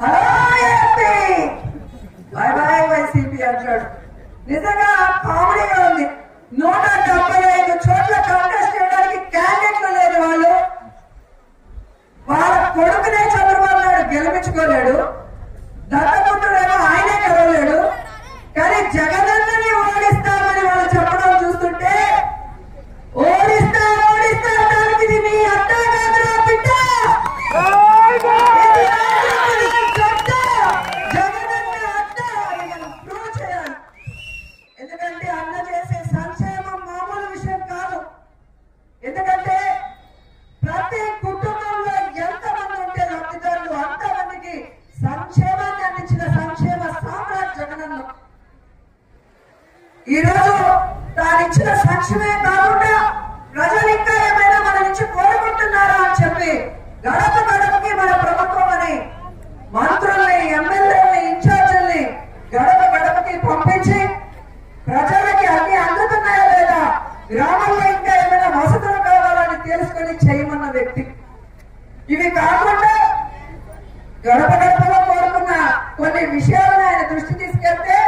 Hello bye bye bye YCP అంటాడు. నిజంగా కామెడీగా ఉంది. నూట డెబ్బై ఐదు చోట్ల కాంటెస్ట్ చేయడానికి క్యాండిడేట్లు లేని వాళ్ళు వాళ్ళ కొడుకునే చంద్రబాబు నాయుడు గెలిపించుకోలేడు. ఎందుకంటే ప్రతి కుటుంబంలో ఎంతమంది ఉంటే లబ్ధిదారులు అంతమందికి సంక్షేమాన్ని అందించిన సంక్షేమ సామ్రాట్ జగనన్న ఈ తాను ఇచ్చిన సంక్షేమే కాకుండా ప్రజలు ఇంకా ఏమైనా మన నుంచి కోరుకుంటున్నారా అని చెప్పి గడప గడపకి మన ప్రభుత్వం అని మంత్రుల్ని ఎమ్మెల్యేలని ఇన్ఛార్జీల్ని గడప గడపకి పంపించి ప్రజలకి అన్ని అందుతున్నాయా లేదా గ్రామ ఇవి కాకుండా గడప గడపలో కోరుకున్న కొన్ని విషయాలను ఆయన దృష్టి తీసుకెళ్తే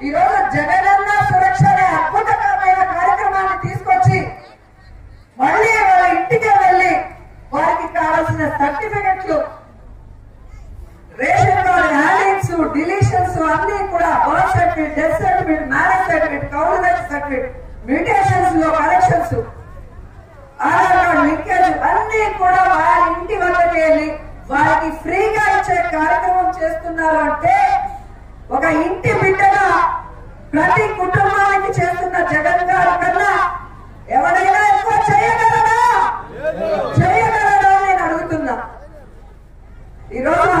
ఈ రోజు జగనన్న సురక్ష అనే అద్భుతకరమైన కార్యక్రమాన్ని తీసుకొచ్చి మళ్ళీ వాళ్ళ ఇంటికి వెళ్ళి వారికి కావాల్సిన సర్టిఫికెట్లు రేషన్ కార్డు హ్యాండింగ్స్ డిలీషన్స్ అన్ని కూడా birth certificate death certificate marriage certificate కౌలుదర్ certificate మ్యూటేషన్స్లో కరెక్షన్స్ ఆధార్ కార్డు లింకేజ్ అన్ని కూడా వారి ఇంటి వద్దకు వెళ్ళి వారికి ఫ్రీగా ఇచ్చే కార్యక్రమం చేస్తున్నారు అంటే ఒక ఇంటి బిడ్డగా ప్రతి కుటుంబానికి చేస్తున్న జగన్ గారి కన్నా ఎవరైనా ఎక్కువ చేయగలరా? చేయగలరా నేను అడుగుతున్నా. ఈరోజు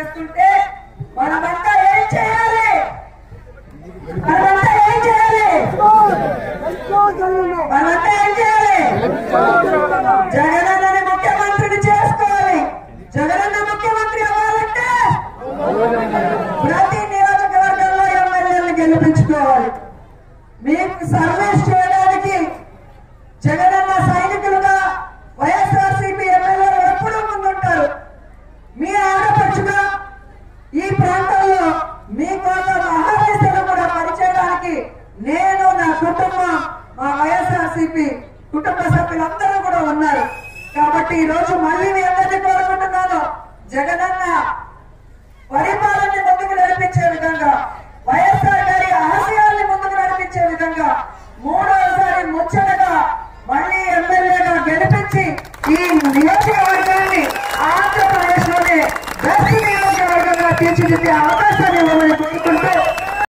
చేస్తుంటే మనమంతా ఏం చేయాలి? మనమంతా ఏం చేయాలి? మనమంతా ఏం చేయాలి? జగనన్నని ముఖ్యమంత్రిని చేసుకోవాలి. జగనన్న ముఖ్యమంత్రి అవ్వాలంటే ప్రతి నియోజకవర్గంలో ఎమ్మెల్యేలను గెలిపించుకోవాలి. మీకు సర్వీస్ చేయడానికి జగన్ ప్రాంతంలో మీకోసం మహావేశంలో కూడా పనిచేయడానికి నేను నా కుటుంబం మా వైఎస్ఆర్సిపి కుటుంబ సభ్యులందరూ కూడా ఉన్నారు. కాబట్టి ఈ రోజు మళ్ళీ మీ అందరినీ కోరుకుంటున్నాను. జగనన్న పరిపాలన ముందుకు నడిపించే విధంగా వైఎస్ఆర్ గారి ఆశయాల్ని ముందుకు నడిపించే విధంగా మూడోసారి ముచ్చటగా Yeah.